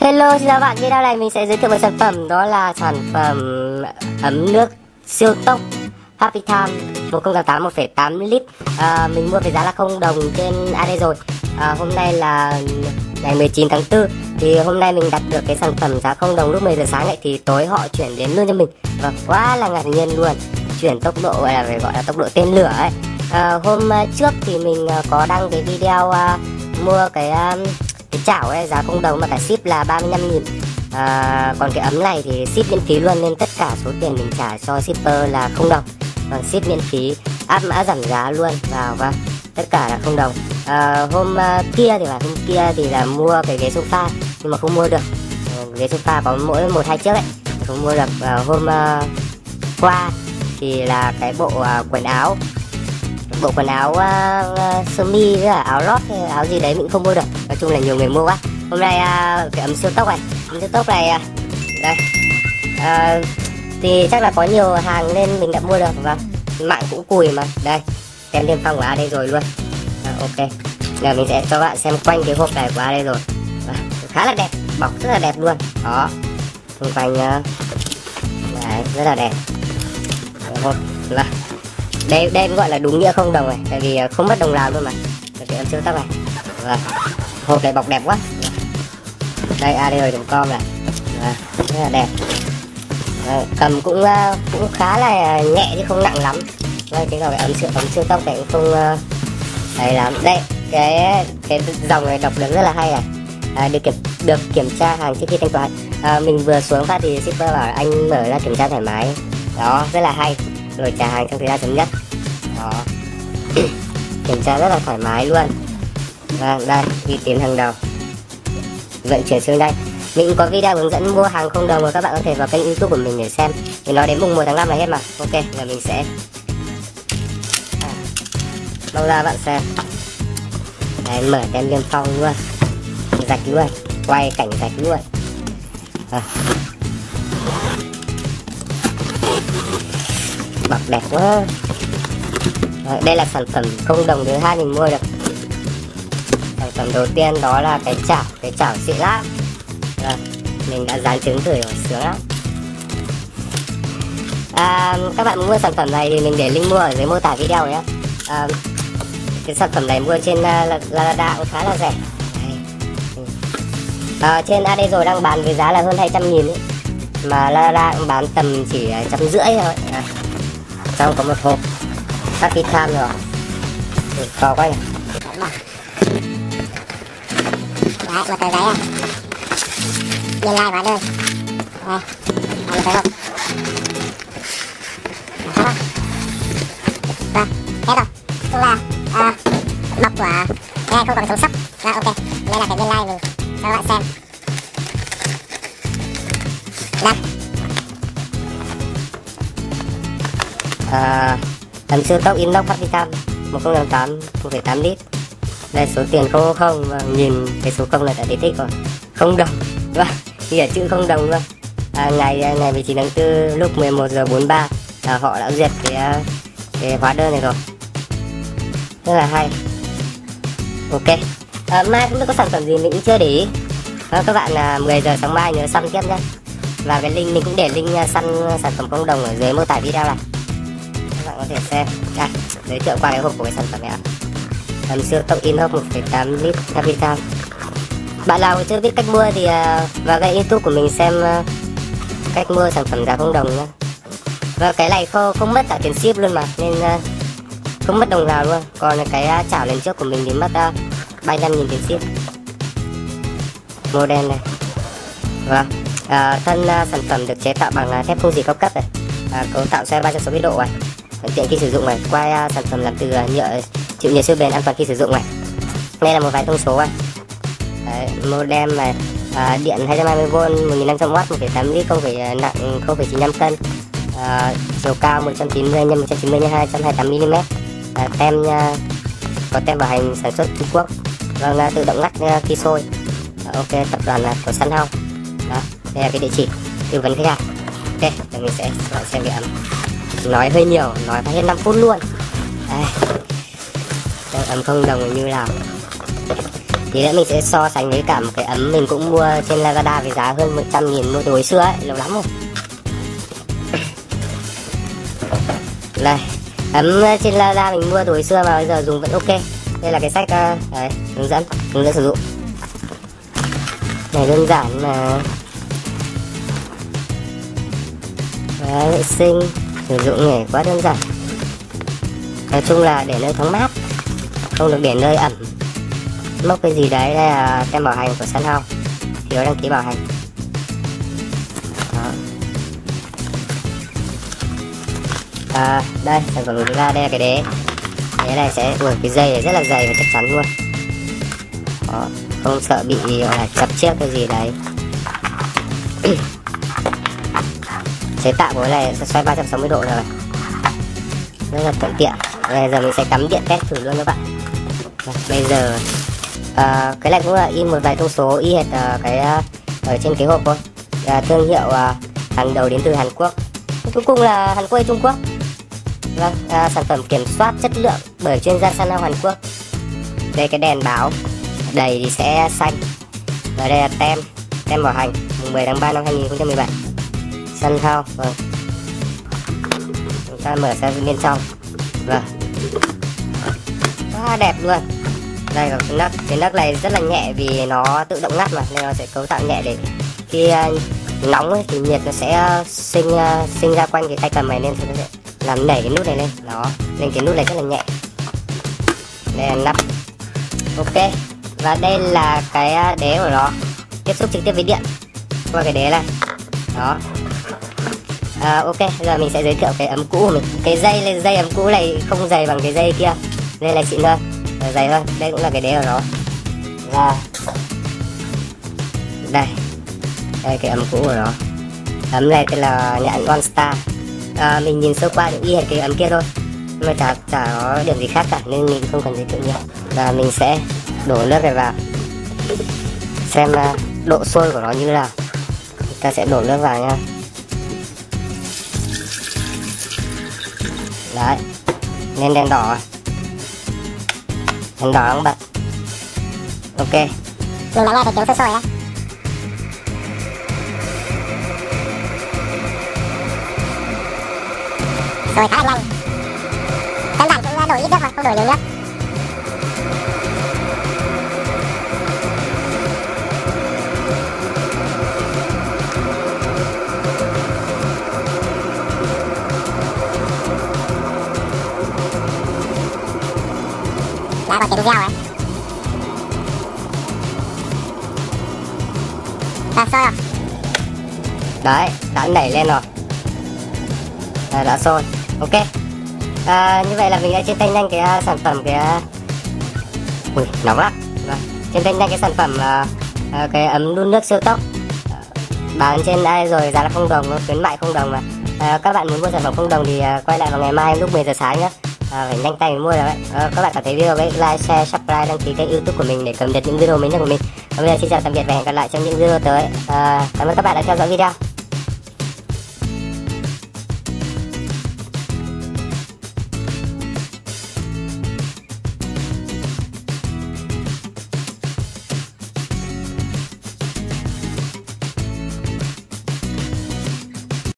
Hello, xin chào bạn. Video này mình sẽ giới thiệu một sản phẩm đó là sản phẩm ấm nước siêu tốc Happy Time 1088 1,8 lít. À, mình mua với giá là không đồng trên AD rồi. À, hôm nay là ngày 19 tháng 4 thì hôm nay mình đặt được cái sản phẩm giá không đồng lúc 10 giờ sáng này thì tối họ chuyển đến luôn cho mình và quá là ngạc nhiên luôn chuyển tốc độ gọi là phải gọi là tốc độ tên lửa ấy à, hôm à, trước thì mình à, có đăng cái video uh, mua cái uh, cái chảo ấy giá không đồng mà cả ship là 35 nghìn. À, còn cái ấm này thì ship miễn phí luôn nên tất cả số tiền mình trả cho shipper là không đồng. Còn ship miễn phí áp mã giảm giá luôn. Vào và tất cả là không đồng. À, hôm uh, kia thì phải hôm kia thì là mua cái ghế sofa nhưng mà không mua được. À, ghế sofa có mỗi một hai chiếc ấy không mua được. À, hôm uh, qua thì là cái bộ uh, quần áo. Bộ quần áo uh, sơ mi với áo lót hay áo gì đấy mình không mua được chung là nhiều người mua quá. Hôm nay uh, cái ấm siêu tốc này ấm siêu tốc này uh, đây. Uh, thì chắc là có nhiều hàng nên mình đã mua được và mạng cũng cùi mà đây. Tem niêm phong của đây rồi luôn. À, ok. Giờ mình sẽ cho bạn xem quanh cái hộp này của đây rồi. À, khá là đẹp bọc rất là đẹp luôn. Đó. Xung quanh uh, đấy, rất là đẹp. Hộp là đây đây gọi là đúng nghĩa không đồng này tại vì không mất đồng nào luôn mà. Cái ấm siêu tốc này và hộp này bọc đẹp quá. Đây adr.com này. Rất là đẹp. Và cầm cũng ờ, cũng khá là nhẹ chứ không nặng lắm. Đây cái gọi ấm siêu ấm siêu tóc này cũng không ờ, đấy lắm. Đây cái cái dòng này đọc đứng rất là hay này à, được kiểm được kiểm tra hàng trước khi thanh toán. À, mình vừa xuống phát thì shipper bảo anh mở ra kiểm tra thoải mái. Đó rất là hay. Rồi trả hàng trong thời gian sớm nhất. Đó. Kiểm tra rất là thoải mái luôn và đây uy tín hàng đầu. Vận chuyển xương đây. Mình cũng có video hướng dẫn mua hàng không đồng và các bạn có thể vào kênh youtube của mình để xem. Thì nói đến mùng 1 tháng 5 là hết mà. Ok là mình sẽ à, mong ra bạn xem. Đấy mở tem niêm phong luôn. Rạch luôn. Quay cảnh rạch luôn. À. bọc đẹp quá. Đấy, đây là sản phẩm không đồng thứ hai mình mua được sản phẩm đầu tiên đó là cái chảo cái chảo xịn lắm Rồi, mình đã dán trứng thử rồi sướng lắm. À, các bạn muốn mua sản phẩm này thì mình để link mua ở dưới mô tả video nhé. À, cái sản phẩm này mua trên uh, Lazada cũng khá là rẻ. Ừ. À, trên AD rồi đang bán với giá là hơn 200 nghìn ấy. mà Lazada cũng bán tầm chỉ à, trăm rưỡi thôi. À. trong có một hộp. Các cái tham rồi. Ừ, Quay quá nhỉ đấy một tờ giấy à? Biên lai hóa đơn đây đây thấy không? Vâng hết rồi. Cũng là à, mọc của nghe không còn chống sốc rồi ok. Đây là cái biên lai mình cho các bạn xem. Đây. À, Tần siêu tốc inox Happycam 1058 1,8 lít là số tiền không không và vâng, nhìn cái số không là đã thấy thích rồi. Không đồng Vâng, không? ở chữ không đồng luôn à, Ngày à, ngày 19 tháng 4 lúc 11 giờ 43 là họ đã duyệt cái, à, cái hóa đơn này rồi. Rất là hay. Ok. À, Mai cũng có sản phẩm gì mình cũng chưa để ý. À, Các bạn à, 10 giờ sáng mai nhớ săn tiếp nhé Và cái link mình cũng để link à, săn sản phẩm không đồng ở dưới mô tả video này. Các bạn có thể xem. À, giới thiệu qua cái hộp của cái sản phẩm này ạ ấm siêu tốc inox 1,8 lít capital. Bạn nào chưa biết cách mua thì à, vào kênh youtube của mình xem à, cách mua sản phẩm giá không đồng nhá. Và cái này không không mất cả tiền ship luôn mà nên à, không mất đồng nào luôn. Còn cái chảo lần trước của mình thì mất 35 nghìn tiền ship. Model này. Vâng. À, thân sản phẩm được chế tạo bằng thép không gì cao cấp này. À, cấu tạo xe 360 độ này. Thuận tiện khi sử dụng này quay uh, sản phẩm làm từ uh, nhựa chịu nhiệt siêu bền an toàn khi sử dụng này. Đây là một vài thông số này Đấy, modem này à, điện 220V 1500W 1,8 lít không phải à, nặng 0,95 cân. À, chiều cao 190 x 190 x 228 mm à, tem à, có tem bảo hành sản xuất Trung Quốc. Vâng à, tự động ngắt à, khi sôi. À, ok tập đoàn là của Sun Hong đó đây là cái địa chỉ tư vấn khách hàng. Ok giờ mình sẽ gọi xem cái ấm nói hơi nhiều nói phải hết 5 phút luôn. Đây ấm không đồng như nào. Thì nữa mình sẽ so sánh với cả một cái ấm mình cũng mua trên Lazada với giá hơn 100 nghìn mua từ hồi xưa ấy lâu lắm rồi. Đây ấm trên Lazada mình mua từ hồi xưa mà bây giờ dùng vẫn ok. Đây là cái sách uh, đấy, hướng dẫn hướng dẫn sử dụng. Này đơn giản mà. Đấy, vệ sinh sử dụng này quá đơn giản. Nói chung là để nơi thoáng mát không được để nơi ẩm mốc cái gì đấy đây là tem bảo hành của sân hao phiếu đăng ký bảo hành. Đó. à đây, sản phẩm của chúng ta, đây là cái đế. Đế này sẽ, ui, cái dây này rất là dày và chắc chắn luôn. Đó. không sợ bị, gọi là, chập chiếc cái gì đấy. Chế tạo của cái này sẽ xoay 360 độ rồi. Rất là thuận tiện bây giờ mình sẽ cắm điện test thử luôn các bạn. Bây giờ uh, cái này cũng là in một vài thông số y hệt uh, cái uh, ở trên cái hộp thôi. Uh, thương hiệu uh, hàng đầu đến từ Hàn Quốc. Cuối cùng là Hàn Quốc hay Trung Quốc? Vâng uh, sản phẩm kiểm soát chất lượng bởi chuyên gia Sana Hàn Quốc. Đây cái đèn báo đầy thì sẽ xanh. Và đây là tem tem bảo hành mùng 10 tháng 3 năm 2017 Sun vâng. Chúng ta mở sang bên trong. Vâng quá đẹp luôn. Đây là cái nấc cái nấc này rất là nhẹ vì nó tự động ngắt mà nên nó sẽ cấu tạo nhẹ để khi ờ, nóng ấy, thì nhiệt nó sẽ ờ, sinh ờ, sinh ra quanh cái tay cầm này nên nó sẽ làm nảy cái nút này lên. Đó nên cái nút này rất là nhẹ. Đây là nắp. Ok và đây là cái đế của nó. Tiếp xúc trực tiếp với điện. Qua cái đế này. Đó. À, ok giờ mình sẽ giới thiệu cái ấm cũ của mình. Cái dây dây ấm cũ này không dày bằng cái dây kia đây là xịn hơn dạ, dày hơn đây cũng là cái đế của nó. Và đây. Đây cái ấm cũ của nó. Ấm này tên là nhãn One Star. À, mình nhìn sơ qua cũng y hệt cái ấm kia thôi. Nhưng mà chả chả có điểm gì khác cả nên mình không cần giới thiệu nhiều. Và mình sẽ đổ nước này vào. Xem độ sôi của nó như thế nào. Ta sẽ đổ nước vào nha. Đấy. Lên đèn đỏ đèn đỏ không bạn. Ok. Mình đã nghe thấy tiếng sôi sôi á sôi khá là nhanh. Căn bản cũng đổi ít nước mà không đổi nhiều nước đã sôi không đấy đã nảy lên rồi. À, đã sôi. Ok. À, như vậy là mình đã chia tay nhanh cái uh, sản phẩm cái uh... ui nóng lắm. Vâng. chia tay nhanh cái sản phẩm uh, uh, cái ấm đun nước siêu tốc. Bán trên ai rồi giá là không đồng khuyến mại không đồng mà. À, các bạn muốn mua sản phẩm không đồng thì uh, quay lại vào ngày mai lúc 10 giờ sáng nhé à, phải nhanh tay mua rồi đấy. À, các bạn cảm thấy video ấy like share subscribe đăng ký kênh youtube của mình để cập nhật những video mới nhất của mình và bây giờ xin chào tạm biệt và hẹn gặp lại trong những video tới à, cảm ơn các bạn đã theo dõi video.